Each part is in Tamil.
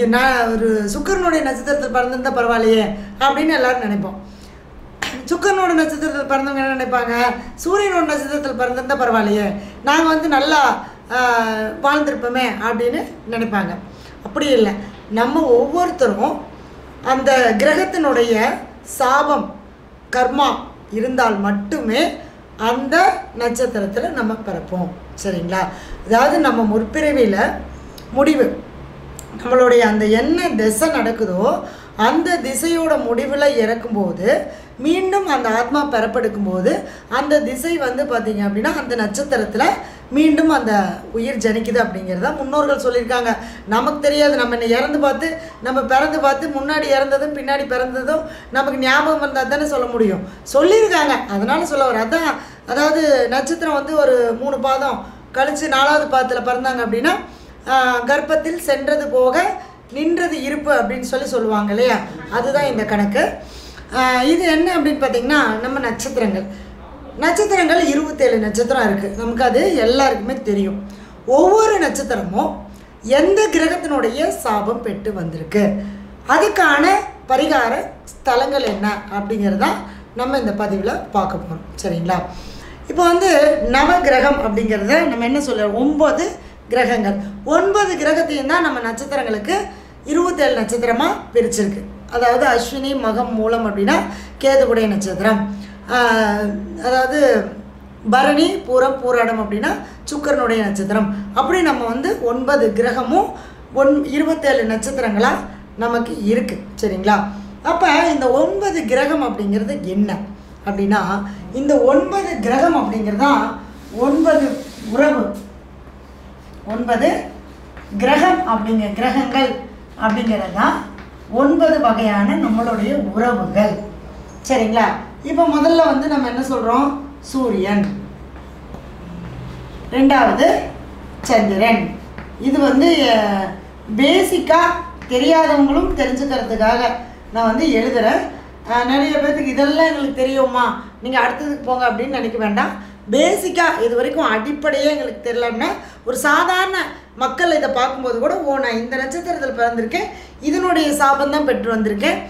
ஐயோ நான் ஒரு சுக்கரனுடைய நட்சத்திரத்தில் பிறந்திருந்தால் பரவாயில்லையே அப்படின்னு எல்லாரும் நினைப்போம். சுக்கரனோட நட்சத்திரத்தில் பிறந்தவங்க என்ன நினைப்பாங்க? சூரியனோட நட்சத்திரத்தில் பிறந்திருந்தால் பரவாயில்லையே நாங்கள் வந்து நல்லா வாழ்ந்திருப்போமே அப்படின்னு நினைப்பாங்க. அப்படி இல்லை நம்ம ஒவ்வொருத்தரும் அந்த கிரகத்தினுடைய சாபம் கர்மா இருந்தால் மட்டுமே அந்த நட்சத்திரத்தில் நம்ம பிறப்போம். சரிங்களா? அதாவது நம்ம முற்பிறவியில் முடிவு. நம்மளுடைய அந்த என்ன திசை நடக்குதோ அந்த திசையோட முடிவில் இறக்கும்போது மீண்டும் அந்த ஆத்மா பெறப்படுக்கும் போது அந்த திசை வந்து பார்த்திங்க அப்படின்னா அந்த நட்சத்திரத்தில் மீண்டும் அந்த உயிர் ஜனிக்குது அப்படிங்கிறத முன்னோர்கள் சொல்லியிருக்காங்க. நமக்கு தெரியாது நம்ம என்ன இறந்து பார்த்து நம்ம பிறந்து பார்த்து முன்னாடி இறந்ததும் பின்னாடி பிறந்ததும் நமக்கு ஞாபகம் வந்தால் தானே சொல்ல முடியும். சொல்லியிருக்காங்க. அதனால சொல்ல வர அதான் அதாவது நட்சத்திரம் வந்து ஒரு மூணு பாதம் கழித்து நாலாவது பாதத்தில் பிறந்தாங்க அப்படின்னா கர்ப்பத்தில் சென்றது போக நின்றது இருப்பு அப்படின்னு சொல்லி சொல்லுவாங்க இல்லையா? அதுதான் இந்த கணக்கு. இது என்ன அப்படின்னு பார்த்தீங்கன்னா நம்ம நட்சத்திரங்கள். நட்சத்திரங்கள் இருபத்தேழு நட்சத்திரம் இருக்குது நமக்கு அது எல்லாருக்குமே தெரியும். ஒவ்வொரு நட்சத்திரமும் எந்த கிரகத்தினுடைய சாபம் பெற்று வந்திருக்கு? அதுக்கான பரிகார ஸ்தலங்கள் என்ன அப்படிங்கிறதான் நம்ம இந்த பதிவில் பார்க்க போகிறோம் சரிங்களா? இப்போ வந்து நவகிரகம் அப்படிங்கிறத நம்ம என்ன சொல்ல ஒம்பது கிரகங்கள். ஒன்பது கிரகத்தையும் தான் நம்ம நட்சத்திரங்களுக்கு இருபத்தேழு நட்சத்திரமாக பிரிச்சிருக்கு. அதாவது அஸ்வினி மகம் மூலம் அப்படின்னா கேதுகுடைய நட்சத்திரம். அதாவது பரணி பூரம் பூராடம் அப்படின்னா சுக்கரனுடைய நட்சத்திரம். அப்படி நம்ம வந்து ஒன்பது கிரகமும் ஒன் இருபத்தேழு நட்சத்திரங்களாக நமக்கு இருக்குது சரிங்களா? அப்போ இந்த ஒன்பது கிரகம் அப்படிங்கிறது என்ன? அப்படின்னா இந்த ஒன்பது கிரகம் அப்படிங்கிறது தான் ஒன்பது உறவு. ஒன்பது கிரகம் அப்படிங்கிற கிரகங்கள் அப்படிங்கிறது தான் ஒன்பது வகையான நம்மளுடைய உறவுகள். சரிங்களா? இப்போ முதல்ல வந்து நம்ம என்ன சொல்கிறோம் சூரியன். ரெண்டாவது சந்திரன். இது வந்து பேசிக்காக தெரியாதவங்களும் தெரிஞ்சுக்கிறதுக்காக நான் வந்து எழுதுகிறேன் நிறைய பேர்த்துக்கு இதெல்லாம் எங்களுக்கு தெரியுமா? நீங்கள் அடுத்ததுக்கு போங்க அப்படின்னு நினைக்க வேண்டாம். பேசிக்காக இது வரைக்கும் அடிப்படையே எங்களுக்கு தெரியலன்னா ஒரு சாதாரண மக்கள் இதை பார்க்கும்போது கூட ஓ நான் இந்த நட்சத்திரத்தில் பிறந்திருக்கேன். இதனுடைய சாபம் தான் பெற்று வந்திருக்கேன்.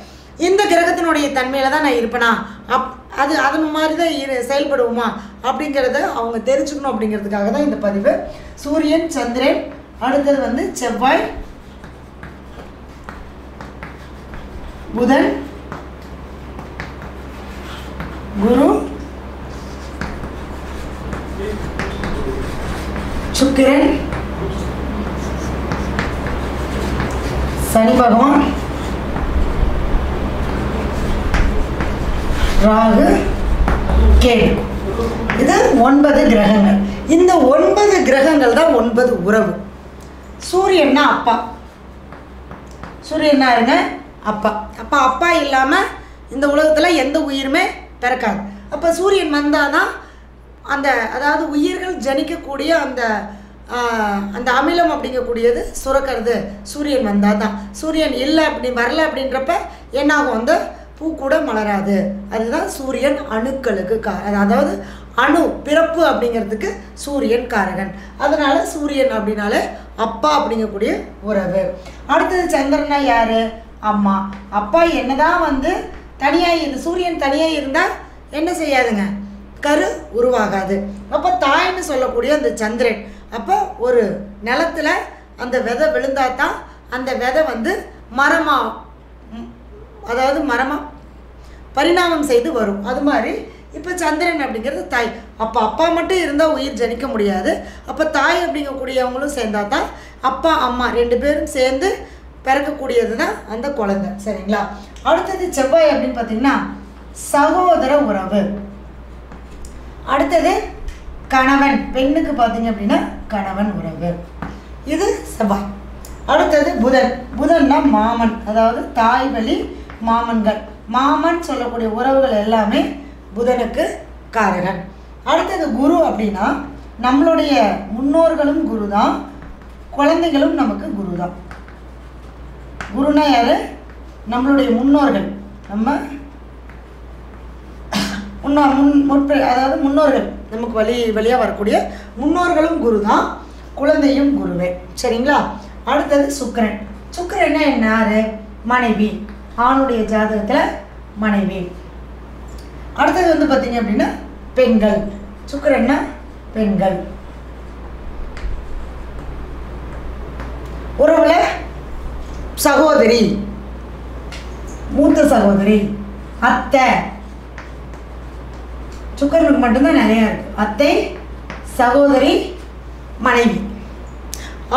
இந்த கிரகத்தினுடைய தன்மையில் தான் நான் இருப்பேனா? அப் அது அதன் மாதிரி தான் இரு செயல்படுவோமா? அப்படிங்கிறத அவங்க தெரிஞ்சுக்கணும் அப்படிங்கிறதுக்காக தான் இந்த பதிவு. சூரியன் சந்திரன் அடுத்தது வந்து செவ்வாய் புதன் குரு சுக்கிரன். சனி பகவான். ராகு கேது. இது ஒன்பது கிரகங்கள். இந்த ஒன்பது கிரகங்கள் தான் ஒன்பது உறவு. சூரியன்னா அப்பா. சூரியன்னா இருங்க அப்பா. அப்பா அப்பா இல்லாமல் இந்த உலகத்தில் எந்த உயிருமே பிறக்காது. அப்போ சூரியன் வந்தால் தான் அந்த அதாவது உயிர்கள் ஜனிக்கக்கூடிய அந்த அந்த அமிலம் அப்படிங்கக்கூடியது சுரக்கிறது. சூரியன் வந்தால் தான் சூரியன் இல்லை அப்படி வரல அப்படின்றப்ப என்னாகும்? அந்த பூ கூட மலராது. அதுதான் சூரியன் அணுக்களுக்கு கா அதாவது அணு பிறப்பு அப்படிங்கிறதுக்கு சூரியன் காரகன். அதனால சூரியன் அப்படின்னாலே அப்பா அப்படிங்கக்கூடிய உறவு. அடுத்தது சந்திரனா யாரு? அம்மா. அப்பா என்னதான் வந்து தனியாக இரு சூரியன் தனியாக இருந்தால் என்ன செய்யாதுங்க? கரு உருவாகாது. அப்போ தாய்ன்னு சொல்லக்கூடிய அந்த சந்திரன். அப்போ ஒரு நிலத்துல அந்த விதை விழுந்தா தான் அந்த விதை வந்து மரமாக அதாவது மரமாக பரிணாமம் செய்து வரும். அது மாதிரி இப்போ சந்திரன் அப்படிங்கிறது தாய். அப்போ அப்பா மட்டும் இருந்தால் உயிர் ஜனிக்க முடியாது. அப்போ தாய் அப்படிங்கக்கூடியவங்களும் சேர்ந்தா தான் அப்பா அம்மா ரெண்டு பேரும் சேர்ந்து பிறக்கக்கூடியது தான் அந்த குழந்தை. சரிங்களா? அடுத்தது செவ்வாய் அப்படின்னு பார்த்தீங்கன்னா சகோதர உறவு. அடுத்தது கணவன். பெண்ணுக்கு பார்த்தீங்க அப்படின்னா கணவன் உறவு. இது செவ்வாய். அடுத்தது புதன். புதன்னா மாமன். அதாவது தாய் வழி மாமன்கள். மாமன் சொல்லக்கூடிய உறவுகள் எல்லாமே புதனுக்கு காரகன். அடுத்தது குரு அப்படின்னா நம்மளுடைய முன்னோர்களும் குரு தான் குழந்தைகளும் நமக்கு குரு தான் குருனா யார்? நம்மளுடைய முன்னோர்கள். நம்ம முன்னோ முன் முற்ப அதாவது முன்னோர்கள் நமக்கு வழி வழியாக வரக்கூடிய முன்னோர்களும் குரு தான் குழந்தையும் குருவே. சரிங்களா? அடுத்தது சுக்கிரன். சுக்கிரன்னா என்ன? யாரு? மனைவி. ஆணுடைய ஜாதகத்தில் மனைவி. அடுத்தது வந்து பார்த்தீங்க அப்படின்னா பெண்கள். சுக்கரன்னா பெண்கள். உறவுல சகோதரி. மூத்த சகோதரி. அத்தை. சுக்கரனுக்கு மட்டும்தான் நிறையா இருக்கும் அத்தை சகோதரி மனைவி.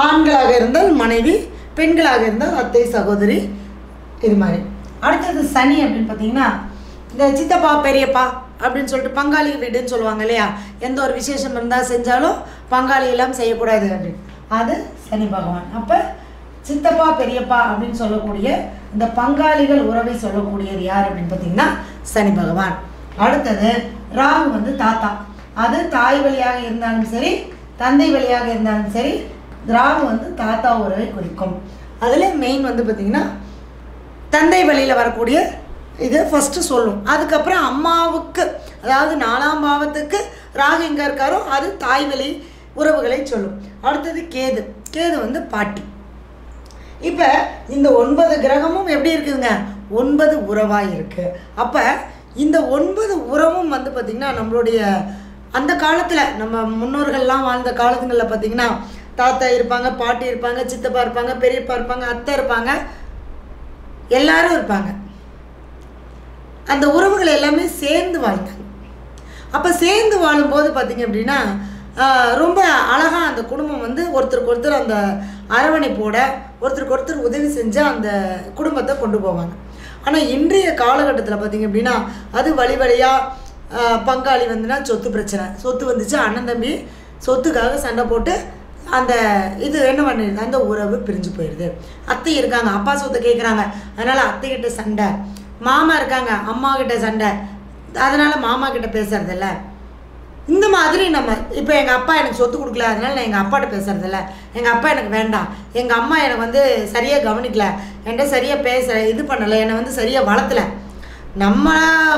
ஆண்களாக இருந்தால் மனைவி பெண்களாக இருந்தால் அத்தை சகோதரி இது மாதிரி. அடுத்தது சனி அப்படின்னு பார்த்தீங்கன்னா இந்த சித்தப்பா பெரியப்பா அப்படின்னு சொல்லிட்டு பங்காளி வீடுன்னு சொல்லுவாங்க இல்லையா? எந்த ஒரு விசேஷம் இருந்தால் செஞ்சாலும் பங்காளி எல்லாம் செய்யக்கூடாது அப்படின்னு அது சனி பகவான். அப்போ சித்தப்பா பெரியப்பா அப்படின்னு சொல்லக்கூடிய இந்த பங்காளிகள் உறவை சொல்லக்கூடியது யார் அப்படின்னு பார்த்தீங்கன்னா சனி பகவான். அடுத்தது ராகு வந்து தாத்தா. அது தாய் வழியாக இருந்தாலும் சரி தந்தை வழியாக இருந்தாலும் சரி ராகு வந்து தாத்தா உறவை குறிக்கும். அதில் மெயின் வந்து பார்த்திங்கன்னா தந்தை வழியில் வரக்கூடிய இது ஃபஸ்ட்டு சொல்லும். அதுக்கப்புறம் அம்மாவுக்கு அதாவது நாலாம் பாவத்துக்கு ராகு எங்கே இருக்காரோ அது தாய் வழி உறவுகளை சொல்லும். அடுத்தது கேது. கேது வந்து பாட்டி. இப்போ இந்த ஒன்பது கிரகமும் எப்படி இருக்குதுங்க? ஒன்பது உறவாக இருக்குது அப்போ இந்த ஒன்பது உறவும் வந்து பார்த்திங்கன்னா நம்மளுடைய அந்த காலத்தில் நம்ம முன்னோர்கள்லாம் வாழ்ந்த காலத்துங்களில் பார்த்திங்கன்னா தாத்தா இருப்பாங்க பாட்டி இருப்பாங்க சித்தப்பா இருப்பாங்க பெரியப்பா இருப்பாங்க அத்தை இருப்பாங்க. எல்லாரும் இருப்பாங்க. அந்த உறவுகள் எல்லாமே சேர்ந்து வாழ்ந்தாங்க. அப்போ சேர்ந்து வாழும்போது பார்த்திங்க அப்படின்னா ரொம்ப அழகாக அந்த குடும்பம் வந்து ஒருத்தருக்கு ஒருத்தர் அந்த அரவணைப்போட ஒருத்தருக்கு ஒருத்தர் உதவி செஞ்சு அந்த குடும்பத்தை கொண்டு போவாங்க. ஆனால் இன்றைய காலகட்டத்தில் பார்த்திங்க அப்படின்னா அது வழி வழியாக பங்காளி வந்துன்னா சொத்து பிரச்சனை. சொத்து வந்துச்சு அண்ணன் தம்பி சொத்துக்காக சண்டை போட்டு அந்த இது என்ன பண்ணிடுது? அந்த உறவு பிரிஞ்சு போயிடுது. அத்தை இருக்காங்க அப்பா சொத்தை கேட்குறாங்க அதனால் அத்தைக்கிட்ட சண்டை. மாமா இருக்காங்க அம்மா கிட்ட சண்டை. அதனால் மாமா கிட்ட பேசுறதில்ல. இந்த மாதிரி நம்ம இப்போ எங்கள் அப்பா எனக்கு சொத்து கொடுக்கல அதனால நான் எங்கள் அப்பாட்ட பேசுகிறதில்ல எங்கள் அப்பா எனக்கு வேண்டாம். எங்கள் அம்மா எனக்கு வந்து சரியாக கவனிக்கல. என்கிட்ட சரியாக பேச இது பண்ணலை என்னை வந்து சரியாக வளர்த்தல. நம்ம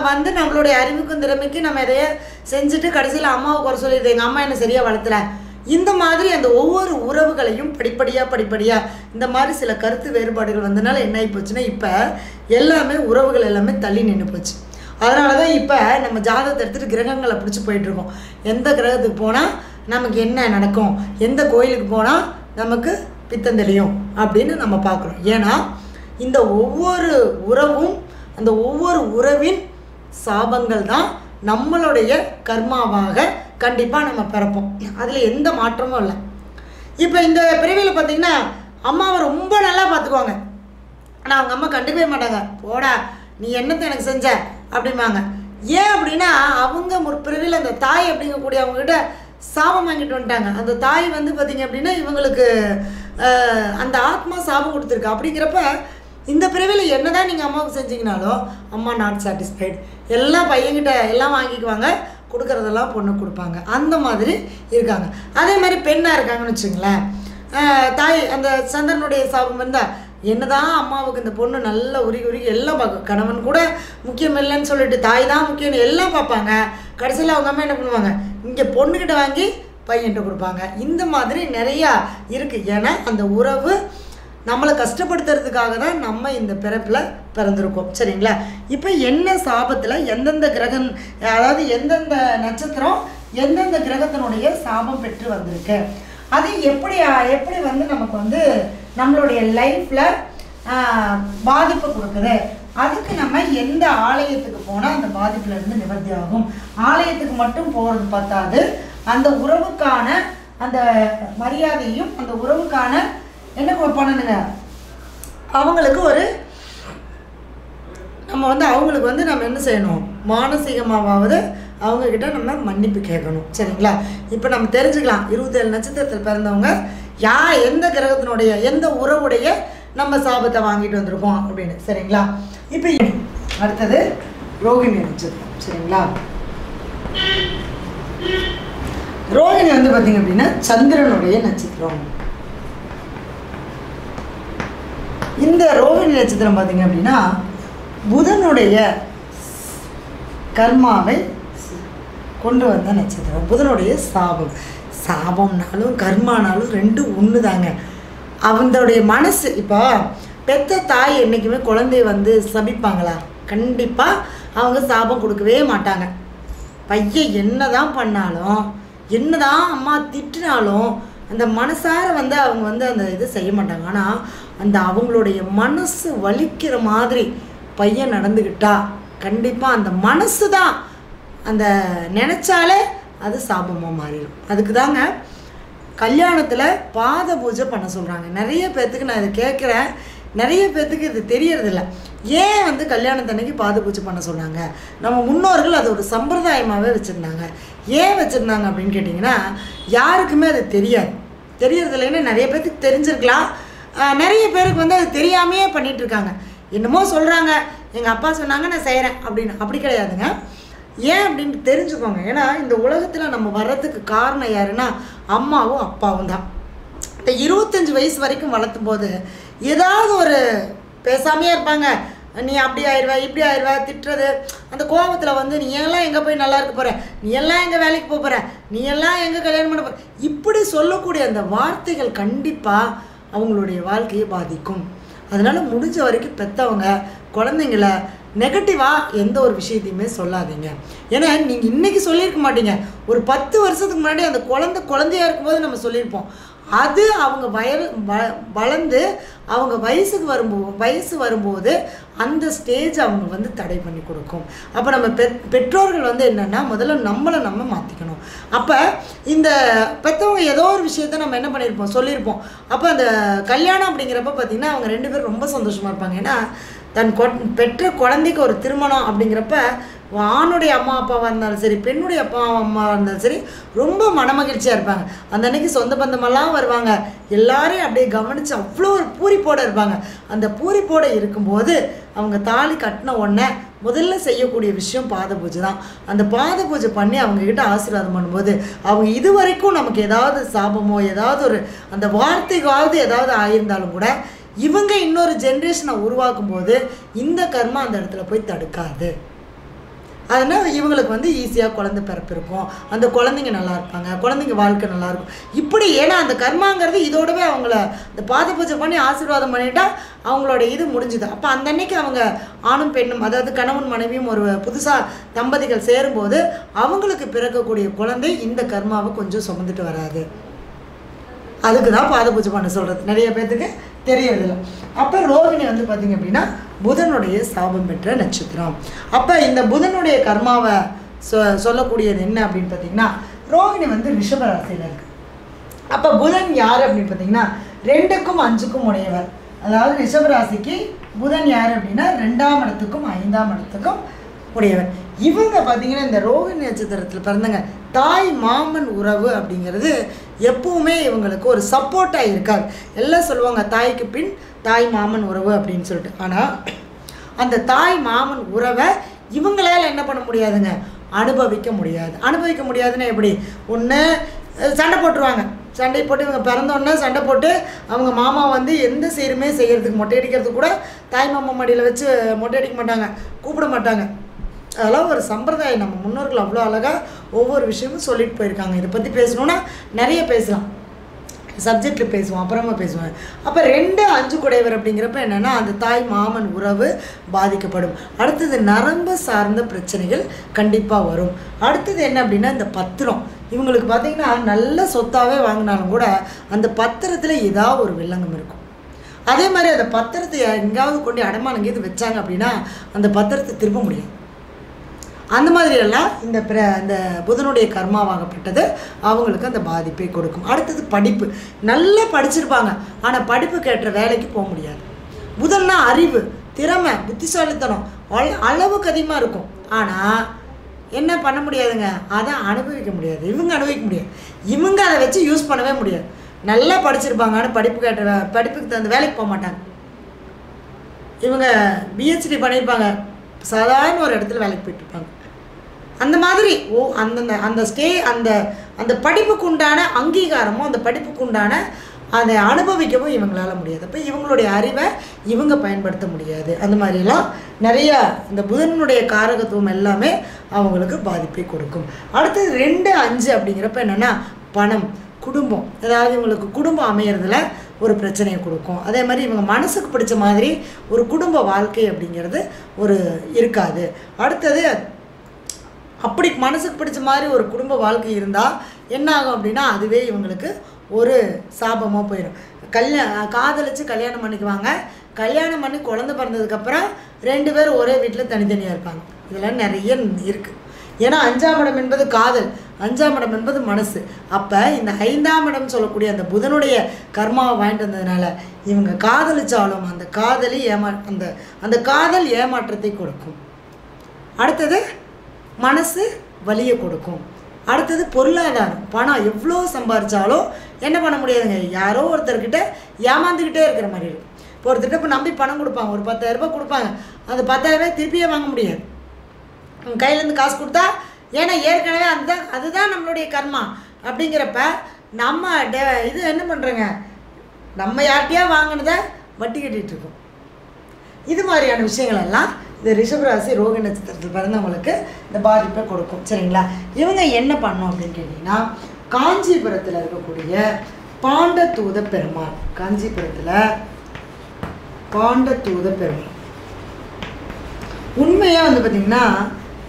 வந்து நம்மளுடைய அறிவுக்கும் திறமைக்கு நம்ம எதையோ செஞ்சுட்டு கடைசியில் அம்மாவை குறை சொல்லிடுது. எங்கள் அம்மா என்னை சரியாக வளர்த்தல. இந்த மாதிரி அந்த ஒவ்வொரு உறவுகளையும் படிப்படியாக படிப்படியாக இந்த மாதிரி சில கருத்து வேறுபாடுகள் வந்தனால என்ன ஆகி போச்சுன்னா இப்போ எல்லாமே உறவுகள் எல்லாமே தள்ளி நின்று போச்சு. அதனால தான் இப்போ நம்ம ஜாதகத்தை எடுத்துகிட்டு கிரகங்களை பிடிச்சி போயிட்டுருக்கோம் எந்த கிரகத்துக்கு போனால் நமக்கு என்ன நடக்கும்? எந்த கோயிலுக்கு போனால் நமக்கு பித்தம் தெளியும் அப்படின்னு நம்ம பார்க்குறோம். ஏன்னா இந்த ஒவ்வொரு உறவும் அந்த ஒவ்வொரு உறவின் சாபங்கள் தான் நம்மளுடைய கர்மாவாக கண்டிப்பாக நம்ம பிறப்போம். அதில் எந்த மாற்றமும் இல்லை. இப்போ இந்த பிரிவில் பார்த்திங்கன்னா அம்மாவை ரொம்ப நல்லா பார்த்துக்குவாங்க. ஆனால் அவங்க அம்மா கண்டுக்கவே மாட்டாங்க. போடா நீ என்னத்தை எனக்கு செஞ்ச? அப்படிம்பாங்க. ஏன் அப்படின்னா அவங்க முற்பிறவில் அந்த தாய் அப்படிங்கக்கூடிய அவங்ககிட்ட சாபம் வாங்கிட்டு வந்துட்டாங்க. அந்த தாய் வந்து பார்த்திங்க அப்படின்னா இவங்களுக்கு அந்த ஆத்மா சாபம் கொடுத்துருக்கு. அப்படிங்கிறப்ப இந்த பிறவியில் என்னதான் நீங்கள் அம்மாவுக்கு செஞ்சீங்கனாலும் அம்மா நாட் சாட்டிஸ்ஃபைடு எல்லாம் பையன்கிட்ட எல்லாம் வாங்கிக்குவாங்க. கொடுக்குறதெல்லாம் பொண்ணு கொடுப்பாங்க. அந்த மாதிரி இருக்காங்க. அதே மாதிரி பெண்ணாக இருக்காங்கன்னு வச்சுங்களேன் தாய் அந்த சந்திரனுடைய சாபம் இருந்தால் என்னதான் அம்மாவுக்கு இந்த பொண்ணு நல்லா உருகி உருகி எல்லாம் பார்க்கும் கணவன் கூட முக்கியம் இல்லைன்னு சொல்லிட்டு தாய் தான் முக்கியம்னு எல்லாம் பார்ப்பாங்க. கடைசியில் அவங்க அம்மா என்ன பண்ணுவாங்க? இங்கே பொண்ணுக்கிட்ட வாங்கி பையன்கிட்ட கொடுப்பாங்க. இந்த மாதிரி நிறையா இருக்குது ஏன்னா அந்த உறவு நம்மளை கஷ்டப்படுத்துறதுக்காக தான் நம்ம இந்த பிறப்பில் பிறந்திருக்கோம். சரிங்களா? இப்போ என்ன சாபத்தில் எந்தெந்த கிரகம் அதாவது எந்தெந்த நட்சத்திரம் எந்தெந்த கிரகத்தினுடைய சாபம் பெற்று வந்திருக்கு? அது எப்படி எப்படி வந்து நமக்கு வந்து நம்மளுடைய லைஃப்பில் பாதிப்பு கொடுக்குது. அதுக்கு நம்ம எந்த ஆலயத்துக்கு போனால் அந்த பாதிப்புலேருந்து நிவர்த்தி ஆகும்? ஆலயத்துக்கு மட்டும் போகிறது பார்த்தாது அந்த உறவுக்கான அந்த மரியாதையும் அந்த உறவுக்கான என்ன பண்ணணுங்க? அவங்களுக்கு ஒரு நம்ம வந்து அவங்களுக்கு வந்து நம்ம என்ன செய்யணும்? மானசீகமாவது அவங்கக்கிட்ட நம்ம மன்னிப்பு கேட்கணும். சரிங்களா? இப்போ நம்ம தெரிஞ்சுக்கலாம். இருபத்தேழு நட்சத்திரத்தில் பிறந்தவங்க யா எந்த கிரகத்தினுடைய எந்த உறவுடைய நம்ம சாபத்தை வாங்கிட்டு வந்திருக்கோம் அப்படின்னு. சரிங்களா? இப்போ அடுத்தது ரோகிணி நட்சத்திரம் சரிங்களா? ரோகிணி வந்து பார்த்தீங்க அப்படின்னா சந்திரனுடைய நட்சத்திரம். இந்த ரோகிணி நட்சத்திரம் பார்த்தீங்க அப்படின்னா புதனுடைய கர்மாவை கொண்டு வந்த நட்சத்திரம் புதனுடைய சாபம். சாபம்னாலும் கர்மானாலும் ரெண்டும் ஒன்று தாங்க அவங்களுடைய மனசு இப்போ பெத்த தாய் என்றைக்குமே குழந்தைய வந்து சபிப்பாங்களா? கண்டிப்பாக அவங்க சாபம் கொடுக்கவே மாட்டாங்க. பையன் என்னதான் பண்ணாலும் என்னதான் அம்மா திட்டினாலும் அந்த மனசார வந்து அவங்க வந்து அந்த இது செய்ய மாட்டாங்க. ஆனால் அந்த அவங்களுடைய மனசு வலிக்கிற மாதிரி பையன் நடந்துக்கிட்டா கண்டிப்பாக அந்த மனசு தான் அந்த நினச்சாலே அது சாபமாக மாறிடும். அதுக்கு தாங்க கல்யாணத்தில் பாத பூஜை பண்ண சொல்கிறாங்க நிறைய பேர்த்துக்கு நான் இதை கேட்குறேன். நிறைய பேர்த்துக்கு இது தெரியறதில்ல. ஏன் வந்து கல்யாணத்தன்னைக்கு பாத பூஜை பண்ண சொன்னாங்க? நம்ம முன்னோர்கள் அது ஒரு சம்பிரதாயமாகவே வச்சுருந்தாங்க. ஏன் வச்சுருந்தாங்க அப்படின்னு கேட்டிங்கன்னா யாருக்குமே அது தெரியாது. தெரியறதில்லைன்னு நிறைய பேர்த்துக்கு தெரிஞ்சிருக்கலாம். நிறைய பேருக்கு வந்து அது தெரியாமையே பண்ணிகிட்ருக்காங்க என்னமோ சொல்கிறாங்க எங்கள் அப்பா சொன்னாங்க நான் செய்கிறேன் அப்படின்னு. அப்படி கிடையாதுங்க. ஏன் அப்படின்ட்டு தெரிஞ்சுக்கோங்க. ஏன்னா இந்த உலகத்தில் நம்ம வர்றதுக்கு காரணம் யாருன்னா அம்மாவும் அப்பாவும் தான். இந்த இருபத்தஞ்சி வயசு வரைக்கும் வளர்த்தும் போது ஏதாவது ஒரு பேசாமையே இருப்பாங்க. நீ அப்படி ஆயிடுவா இப்படி ஆயிடுவா திட்டுறது. அந்த கோபத்தில் வந்து நீ எல்லாம் எங்கே போய் நல்லா இருக்க போகிற நீ எல்லாம் எங்கே வேலைக்கு போக போகிற நீ எல்லாம் எங்கே கல்யாணம் பண்ண போகிற இப்படி சொல்லக்கூடிய அந்த வார்த்தைகள் கண்டிப்பாக அவங்களுடைய வாழ்க்கையை பாதிக்கும். அதனால் முடிஞ்ச வரைக்கும் பெற்றவங்க குழந்தைங்கள நெகட்டிவாக எந்த ஒரு விஷயத்தையுமே சொல்லாதீங்க. ஏன்னா நீங்கள் இன்றைக்கி சொல்லியிருக்க மாட்டீங்க. ஒரு பத்து வருஷத்துக்கு முன்னாடி அந்த குழந்தை குழந்தையா இருக்கும்போது நம்ம சொல்லியிருப்போம். அது அவங்க வயல் வ வளர்ந்து அவங்க வயசுக்கு வரும்போது வயசு வரும்போது அந்த ஸ்டேஜ் அவங்க வந்து தடை பண்ணி கொடுக்கும். அப்போ நம்ம பெ பெற்றோர்கள் வந்து என்னென்னா முதல்ல நம்மளை நம்ம மாற்றிக்கணும் அப்போ இந்த பெற்றவங்க ஏதோ ஒரு விஷயத்த நம்ம என்ன பண்ணியிருப்போம் சொல்லியிருப்போம் அப்போ அந்த கல்யாணம் அப்படிங்கிறப்ப பார்த்திங்கன்னா அவங்க ரெண்டு பேரும் ரொம்ப சந்தோஷமாக இருப்பாங்க. ஏன்னா தன் கொ பெற்ற குழந்தைக்கு ஒரு திருமணம் அப்படிங்கிறப்ப ஆணுடைய அம்மா அப்பாவாக இருந்தாலும் சரி பெண்ணுடைய அப்பா அம்மாவாக இருந்தாலும் சரி ரொம்ப மனமகிழ்ச்சியாக இருப்பாங்க. அந்த அன்னைக்கு சொந்த பந்தமெல்லாம் வருவாங்க. எல்லாரையும் அப்படியே கவனித்து அவ்வளோ ஒரு பூரிப்போடு இருப்பாங்க. அந்த பூரிப்போடு இருக்கும்போது அவங்க தாலி கட்டின உடனே முதல்ல செய்யக்கூடிய விஷயம் பாத பூஜை தான். அந்த பாத பூஜை பண்ணி அவங்கக்கிட்ட ஆசீர்வாதம் பண்ணும்போது அவங்க இது வரைக்கும் நமக்கு ஏதாவது சாபமோ ஏதாவது ஒரு அந்த வார்த்தைக்காவது ஏதாவது ஆயிருந்தாலும் கூட இவங்க இன்னொரு ஜென்ரேஷனை உருவாக்கும் போது இந்த கர்மா அந்த இடத்துல போய் தடுக்காது. அதனால் இவங்களுக்கு வந்து ஈஸியாக குழந்த பிறப்பு இருக்கும். அந்த குழந்தைங்க நல்லா இருப்பாங்க. குழந்தைங்க வாழ்க்கை நல்லா இருக்கும். இப்படி ஏன்னா அந்த கர்மாங்கிறது இதோடவே அவங்கள இந்த பாத பூஜை பண்ணி ஆசீர்வாதம் பண்ணிட்டா அவங்களோட இது முடிஞ்சுது. அப்போ அந்த அன்னைக்கு அவங்க ஆணும் பெண்ணும் அதாவது கணவன் மனைவியும் ஒரு புதுசாக தம்பதிகள் சேரும்போது அவங்களுக்கு பிறக்கக்கூடிய குழந்தை இந்த கர்மாவை கொஞ்சம் சுமந்துட்டு வராது. அதுக்கு தான் பாத பூஜை பண்ண சொல்கிறது நிறைய பேர்த்துக்கு தெரியறதில்ல. அப்போ ரோகிணி வந்து பார்த்திங்க அப்படின்னா புதனுடைய சாபம் பெற்ற நட்சத்திரம். அப்போ இந்த புதனுடைய கர்மாவை சொ சொல்லக்கூடியது என்ன அப்படின்னு பார்த்தீங்கன்னா ரோகிணி வந்து ரிஷபராசியில் இருக்கு. அப்போ புதன் யார் அப்படின்னு பார்த்தீங்கன்னா ரெண்டுக்கும் அஞ்சுக்கும் உடையவர். அதாவது ரிஷபராசிக்கு புதன் யார் அப்படின்னா ரெண்டாம் இடத்துக்கும் ஐந்தாம் இடத்துக்கும் உடையவர் இவங்க பார்த்தீங்கன்னா இந்த ரோகிணி நட்சத்திரத்தில் பிறந்தங்க தாய் மாமன் உறவு அப்படிங்கிறது எப்பவுமே இவங்களுக்கு ஒரு சப்போர்ட்டாக இருக்காது. எல்லாம் சொல்லுவாங்க தாய்க்கு பின் தாய் மாமன் உறவு அப்படின்னு சொல்லிட்டு. ஆனால் அந்த தாய் மாமன் உறவை இவங்களால என்ன பண்ண முடியாதுங்க? அனுபவிக்க முடியாது. அனுபவிக்க முடியாதுன்னா எப்படி? ஒன்று சண்டை போட்டுருவாங்க. சண்டை போட்டு இவங்க பிறந்தோடனே சண்டை போட்டு அவங்க மாமா வந்து எந்த சீருமே செய்கிறதுக்கு மொட்டை அடிக்கிறதுக்கு கூட தாய் மாமா மடியில் வச்சு மொட்டை அடிக்க மாட்டாங்க. கூப்பிட மாட்டாங்க. அதெல்லாம் ஒரு சம்பிரதாயம். நம்ம முன்னோர்கள் அவ்வளோ அழகாக ஒவ்வொரு விஷயமும் சொல்லிட்டு போயிருக்காங்க. இதை பற்றி பேசணுன்னா நிறைய பேசலாம். சப்ஜெக்டில் பேசுவோம் அப்புறமா பேசுவேன் அப்போ ரெண்டு அஞ்சு குடைவர் அப்படிங்கிறப்ப என்னென்னா அந்த தாய் மாமன் உறவு பாதிக்கப்படும். அடுத்தது நரம்பு சார்ந்த பிரச்சனைகள் கண்டிப்பாக வரும். அடுத்தது என்ன அப்படின்னா இந்த பத்திரம். இவங்களுக்கு பார்த்திங்கன்னா நல்ல சொத்தாகவே வாங்கினாலும் கூட அந்த பத்திரத்தில் ஏதாவது ஒரு வில்லங்கம் இருக்கும். அதே மாதிரி அந்த பத்திரத்தை எங்கேயாவது கொண்டு அடமானம் வச்சாங்க அப்படின்னா அந்த பத்திரத்தை திரும்ப முடியாது. அந்த மாதிரியெல்லாம் இந்த பிர இந்த புதனுடைய கர்மாவாகப்பட்டது அவங்களுக்கு அந்த பாதிப்பை கொடுக்கும். அடுத்தது படிப்பு. நல்லா படிச்சிருப்பாங்க. ஆனால் படிப்பு கேட்ட வேலைக்கு போக முடியாது. புதன்னா அறிவு திறமை புத்திசாலித்தனம். அள- அளவுக்கு அதிகமாக இருக்கும். ஆனால் என்ன பண்ண முடியாதுங்க? அதை அனுபவிக்க முடியாது. இவங்க அனுபவிக்க முடியாது. இவங்க அதை வச்சு யூஸ் பண்ணவே முடியாது. நல்லா படிச்சிருப்பாங்க. ஆனால் படிப்பு கேட்ட படிப்புக்கு தகுந்த வேலைக்கு போக மாட்டாங்க. இவங்க பிஹெச்டி பண்ணியிருப்பாங்க சாதாரண ஒரு இடத்துல வேலைக்கு போயிட்டுருப்பாங்க அந்த மாதிரி. ஓ அந்தந்த அந்த ஸ்டே அந்த அந்த படிப்புக்கு உண்டான அங்கீகாரமும் அந்த படிப்புக்கு உண்டான அதை அனுபவிக்கவும் இவங்களால் முடியாது. அப்போ இவங்களுடைய அறிவை இவங்க பயன்படுத்த முடியாது. அந்த மாதிரிலாம் நிறையா இந்த புதனுடைய காரகத்துவம் எல்லாமே அவங்களுக்கு பாதிப்பை கொடுக்கும். அடுத்தது ரெண்டு அஞ்சு அப்படிங்கிறப்ப என்னென்னா பணம் குடும்பம். அதாவது இவங்களுக்கு குடும்பம் அமையிறதுல ஒரு பிரச்சனையை கொடுக்கும். அதே மாதிரி இவங்க மனசுக்கு பிடிச்ச மாதிரி ஒரு குடும்ப வாழ்க்கை அப்படிங்கிறது ஒரு இருக்காது. அடுத்தது அப்படி மனசுக்கு பிடிச்ச மாதிரி ஒரு குடும்ப வாழ்க்கை இருந்தால் என்ன ஆகும் அப்படின்னா அதுவே இவங்களுக்கு ஒரு சாபமாக போயிடும் கல்யா காதலிச்சு கல்யாணம் பண்ணிக்குவாங்க. கல்யாணம் பண்ணி குழந்தை பிறந்ததுக்கப்புறம் ரெண்டு பேரும் ஒரே வீட்டில் தனித்தனியாக இருப்பாங்க. இதெல்லாம் நிறைய இருக்குது ஏன்னா அஞ்சாம் இடம் என்பது காதல் அஞ்சாம் இடம் என்பது மனசு. அப்போ இந்த ஐந்தாம் இடம் சொல்லக்கூடிய அந்த புதனுடைய கர்மாவை வாங்கிட்டு வந்ததுனால இவங்க காதலிச்சாலும் அந்த காதலி ஏமா அந்த அந்த காதல் ஏமாற்றத்தை கொடுக்கும். அடுத்தது மனசு வலியை கொடுக்கும். அடுத்தது பொருளாதாரம் பணம் எவ்வளோ சம்பாரித்தாலும் என்ன பண்ண முடியாதுங்க. யாரோ ஒருத்தர்கிட்ட ஏமாந்துக்கிட்டே இருக்கிற மாதிரி இருக்கும் இப்போ ஒருத்தர்கிட்ட இப்போ நம்பி பணம் கொடுப்பாங்க. ஒரு பத்தாயிரரூபா கொடுப்பாங்க. அந்த பத்தாயிரரூபாய் திருப்பியே வாங்க முடியாது. கையிலேருந்து காசு கொடுத்தா ஏன்னா ஏற்கனவே அந்த அதுதான் நம்மளுடைய கர்மா. அப்படிங்கிறப்ப நம்ம டே இது என்ன பண்ணுறோங்க நம்ம யார்கிட்டயா வாங்கினதை வட்டி கட்டிகிட்டு இருக்கோம். இது மாதிரியான விஷயங்கள் எல்லாம் இந்த ரிஷபராசி ரோக நட்சத்திரத்தில் பிறந்தவங்களுக்கு இந்த பாதிப்பை கொடுக்கும். சரிங்களா? இவங்க என்ன பண்ணோம் அப்படின்னு கேட்டிங்கன்னா காஞ்சிபுரத்தில் இருக்கக்கூடிய பாண்டதூத பெருமாள். காஞ்சிபுரத்தில் பாண்டதூத பெருமாள். உண்மையாக வந்து பார்த்திங்கன்னா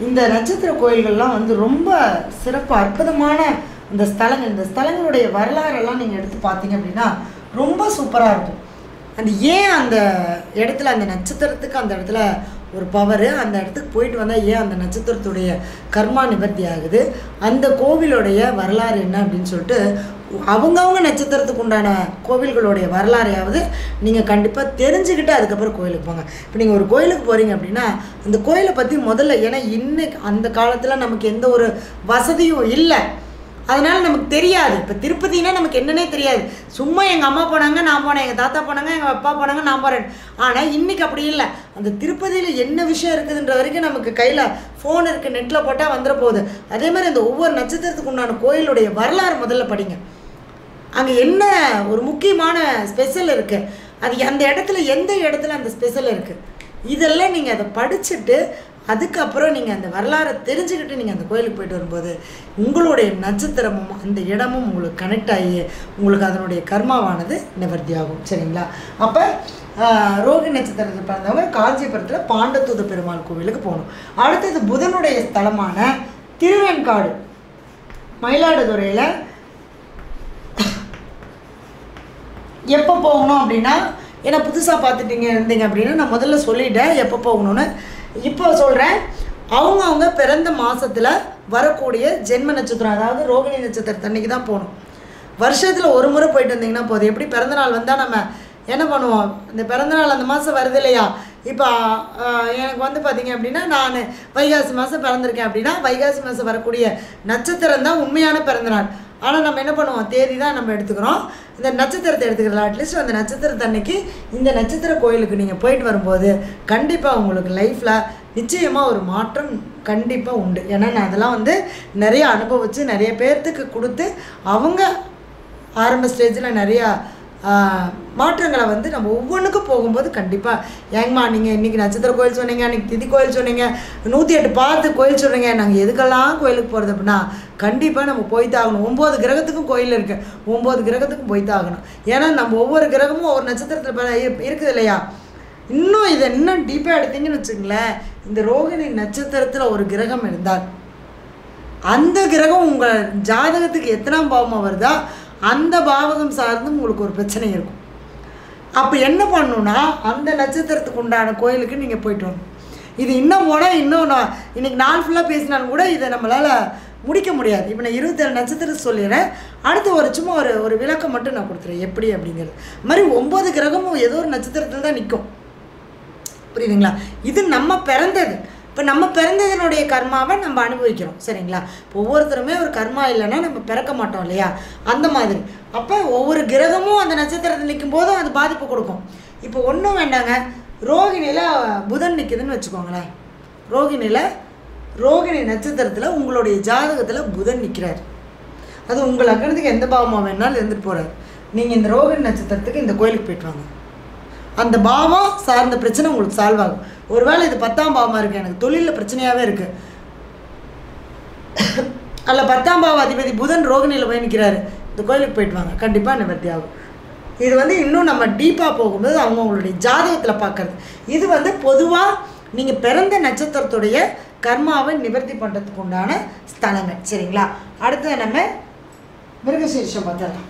இந்த நட்சத்திர கோயில்கள்லாம் வந்து ரொம்ப சிறப்பு அற்புதமான இந்த ஸ்தலங்கள். இந்த ஸ்தலங்களுடைய வரலாறெல்லாம் நீங்கள் எடுத்து பார்த்தீங்க அப்படின்னா ரொம்ப சூப்பராக இருக்கும். அந்த ஏன் அந்த இடத்துல அந்த நட்சத்திரத்துக்கு அந்த இடத்துல ஒரு பவரு அந்த இடத்துக்கு போயிட்டு வந்தால் ஏன் அந்த நட்சத்திரத்துடைய கர்மா நிவர்த்தி ஆகுது? அந்த கோவிலுடைய வரலாறு என்ன அப்படின்னு சொல்லிட்டு அவங்கவுங்க நட்சத்திரத்துக்கு உண்டான கோவில்களுடைய வரலாறையாவது நீங்கள் கண்டிப்பாக தெரிஞ்சுக்கிட்டு அதுக்கப்புறம் கோயிலுக்கு போங்க. இப்போ நீங்கள் ஒரு கோயிலுக்கு போகிறீங்க அப்படின்னா அந்த கோயிலை பற்றி முதல்ல ஏன்னா இன்னைக்கு அந்த காலத்தில் நமக்கு எந்த ஒரு வசதியும் இல்லை. அதனால நமக்கு தெரியாது. இப்போ திருப்பதினா நமக்கு என்னன்னே தெரியாது. சும்மா எங்கள் அம்மா போனாங்க நான் போனேன். எங்கள் தாத்தா போனாங்க எங்கள் அப்பா போனாங்க நான் போகிறேன் ஆனால் இன்றைக்கி அப்படி இல்லை. அந்த திருப்பதியில் என்ன விஷயம் இருக்குதுன்ற வரைக்கும் நமக்கு கையில் ஃபோன் இருக்குது நெட்டில் போட்டால் வந்துட போகுது. அதே மாதிரி அந்த ஒவ்வொரு நட்சத்திரத்துக்கு உண்டான கோயிலுடைய வரலாறு முதல்ல படிங்க. அங்கே என்ன ஒரு முக்கியமான ஸ்பெஷல் இருக்குது அது அந்த இடத்துல எந்த இடத்துல அந்த ஸ்பெஷல் இருக்குது இதெல்லாம் நீங்கள் அதை படிச்சுட்டு அதுக்கப்புறம் நீங்கள் அந்த வரலாறை தெரிஞ்சுக்கிட்டு நீங்கள் அந்த கோயிலுக்கு போயிட்டு வரும்போது உங்களுடைய நட்சத்திரமும் அந்த இடமும் உங்களுக்கு கனெக்ட் ஆகி உங்களுக்கு அதனுடைய கர்மாவானது நிவர்த்தி ஆகும் சரிங்களா? அப்போ ரோகி நட்சத்திரத்தில் பிறந்தவங்க காஞ்சிபுரத்தில் பாண்டத்தூத பெருமாள் கோவிலுக்கு போகணும். அடுத்தது புதனுடைய ஸ்தலமான திருவெண்காடு மயிலாடுதுறையில் எப்போ போகணும் அப்படின்னா ஏன்னா புதுசாக பார்த்துட்டீங்க இருந்தீங்க அப்படின்னா நான் முதல்ல சொல்லிட்டேன் எப்போ போகணும்னு. இப்போ சொல்கிறேன் அவங்க அவங்க பிறந்த மாதத்தில் வரக்கூடிய ஜென்ம நட்சத்திரம் அதாவது ரோகிணி நட்சத்திரத்தன்னைக்கு தான் போகணும். வருஷத்தில் ஒரு முறை போயிட்டு வந்தீங்கன்னா போதும். எப்படி பிறந்தநாள் வந்தால் நம்ம என்ன பண்ணுவோம்? இந்த பிறந்தநாள் அந்த மாதம் வருது இல்லையா? இப்போ எனக்கு வந்து பார்த்தீங்க அப்படின்னா நான் வைகாசி மாதம் பிறந்திருக்கேன் அப்படின்னா வைகாசி மாதம் வரக்கூடிய நட்சத்திரம் தான் உண்மையான பிறந்தநாள். ஆனால் நம்ம என்ன பண்ணுவோம்? தேதி தான் நம்ம எடுத்துக்கிறோம். இந்த நட்சத்திரத்தை எடுத்துக்கிறோம் அட்லீஸ்ட் அந்த நட்சத்திரத்தன்னைக்கு இந்த நட்சத்திர கோயிலுக்கு நீங்கள் போயிட்டு வரும்போது கண்டிப்பாக உங்களுக்கு லைஃப்பில் நிச்சயமாக ஒரு மாற்றம் கண்டிப்பாக உண்டு. ஏன்னா நான் அதெல்லாம் வந்து நிறைய அனுபவித்து நிறைய பேர்த்துக்கு கொடுத்து அவங்க ஆரம்ப ஸ்டேஜில் நிறையா மாற்றங்களை வந்து நம்ம ஒவ்வொன்றுக்கும் போகும்போது கண்டிப்பாக ஏங்கம்மா நீங்கள் இன்றைக்கி நட்சத்திர கோயில் சொன்னீங்க அன்றைக்கி திதி கோயில் சொன்னீங்க நூற்றி எட்டு பார்த்து கோயில் சொல்கிறீங்க நாங்கள் எதுக்கெல்லாம் கோயிலுக்கு போகிறது அப்படின்னா கண்டிப்பாக நம்ம போய்த்தான் ஆகணும். ஒம்பது கிரகத்துக்கும் கோயில் இருக்குது ஒம்பது கிரகத்துக்கும் போய்த்தான் ஆகணும். ஏன்னா நம்ம ஒவ்வொரு கிரகமும் ஒவ்வொரு நட்சத்திரத்தில் இருக்குது இல்லையா? இன்னும் இதை இன்னும் டீப்பாக எடுத்தீங்கன்னு வச்சுங்களேன் இந்த ரோகிணி நட்சத்திரத்தில் ஒரு கிரகம் இருந்தால் அந்த கிரகம் உங்கள் ஜாதகத்துக்கு எத்தனாம் பாவமாக வருதா அந்த பாவகம் சார்ந்து உங்களுக்கு ஒரு பிரச்சனை இருக்கும். அப்போ என்ன பண்ணணுன்னா அந்த நட்சத்திரத்துக்கு உண்டான கோயிலுக்கு நீங்கள் போயிட்டு வரணும். இது இன்னும் போனால் இன்னும் நான் இன்னைக்கு நாள் ஃபுல்லாக பேசினாலும் கூட இதை நம்மளால் முடிக்க முடியாது. இப்போ நான் இருபத்தேழு நட்சத்திரத்தை சொல்லிடுறேன். அடுத்து ஒரு சும்மா ஒரு ஒரு விளக்கம் மட்டும் நான் கொடுத்துறேன். எப்படி அப்படிங்கிறது. மாதிரி ஒம்பது கிரகமும் ஏதோ ஒரு நட்சத்திரத்தில் தான் நிற்கும் புரியுதுங்களா? இது நம்ம பிறந்தது. இப்போ நம்ம பிறந்ததனுடைய கர்மாவை நம்ம அனுபவிக்கிறோம் சரிங்களா? இப்போ ஒவ்வொருத்தருமே ஒரு கர்மா இல்லைன்னா நம்ம பிறக்க மாட்டோம் இல்லையா? அந்த மாதிரி. அப்போ ஒவ்வொரு கிரகமும் அந்த நட்சத்திரத்தில் நிற்கும் போதும் அது பாதிப்பு கொடுக்கும். இப்போ ஒன்றும் வேண்டாங்க. ரோகிணியில் புதன் நிற்குதுன்னு வச்சுக்கோங்களேன். ரோகிணியில் ரோகிணி நட்சத்திரத்தில் உங்களுடைய ஜாதகத்தில் புதன் நிற்கிறார் அது உங்கள் லக்னத்துக்கு எந்த பாவமாக வேணாலும் இருந்துட்டு போகிறார் நீங்கள் இந்த ரோகிணி நட்சத்திரத்துக்கு இந்த கோயிலுக்கு போயிட்டு வாங்க. அந்த பாவம் சார்ந்த பிரச்சனை உங்களுக்கு சால்வ் ஆகும். ஒருவேளை இது பத்தாம் பாவமாக இருக்குது எனக்கு தொழிலில் பிரச்சனையாகவே இருக்குது அல்ல பத்தாம் பாவ அதிபதி புதன் ரோகிணியில் போய் நிற்கிறாரு இந்த கோயிலுக்கு போயிட்டு வாங்க. கண்டிப்பாக நிவர்த்தி ஆகும். இது வந்து இன்னும் நம்ம டீப்பாக போகும்போது அவங்க அவங்களுடைய ஜாதகத்தில் பார்க்குறது. இது வந்து பொதுவாக நீங்கள் பிறந்த நட்சத்திரத்துடைய கர்மாவை நிவர்த்தி பண்ணுறதுக்கு உண்டான ஸ்தலங்கள். சரிங்களா? அடுத்தது நம்ம மிருகசீர்ஷம் பார்த்துடலாம்.